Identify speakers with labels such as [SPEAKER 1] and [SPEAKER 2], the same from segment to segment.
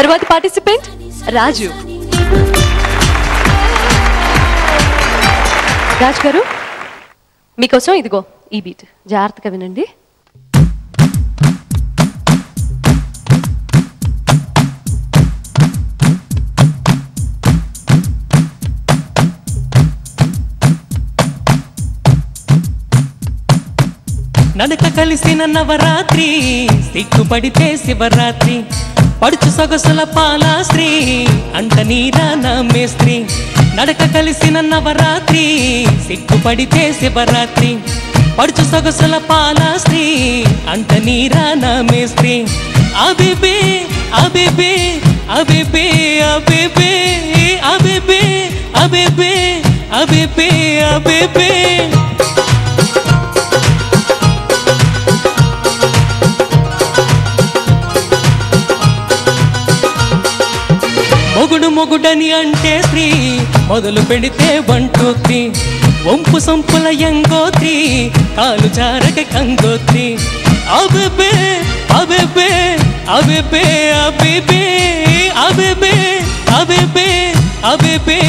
[SPEAKER 1] తర్వాత పార్టిసిపెంట్ రాజు. రాజ్ గారు మీకోసం ఇదిగో ఈ బీట్. జాగ్రత్తగా వినండి.
[SPEAKER 2] నడక కలిసిన నవరాత్రి సిగ్గుపడితే శివరాత్రి. పడుచు సొగసుల పాలాశ్రీ అంట నీరా నా మేస్త్రి నడక కలిసిన నవరాత్రి సిగ్గుపడితే శివరాత్రి. పడుచు సొగసుల పాలాశ్రీ అంట నీరా నా మేస్త్రి అబిబే అబిబే అబిబే అబిబే అబిబే అబిబే అబిబే అబిబే. మొగుడు మొగుడని అంటే స్త్రీ. మొదలు పెడితే వన్ టూ త్రీ వంపు సంపుల ఎంగోత్రి కాలు జారక కంగోత్రి. అబెబే అబెబే అబెబే అబెబే అబెబే అబెబే అబెబే అబెబే.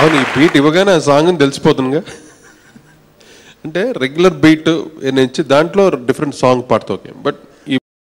[SPEAKER 3] అవును ఈ బీట్ ఇవ్వగానే ఆ సాంగ్ తెలిసిపోతుందిగా. అంటే రెగ్యులర్ బీట్ నుంచి దాంట్లో డిఫరెంట్ సాంగ్ పాడుతా ఓకే బట్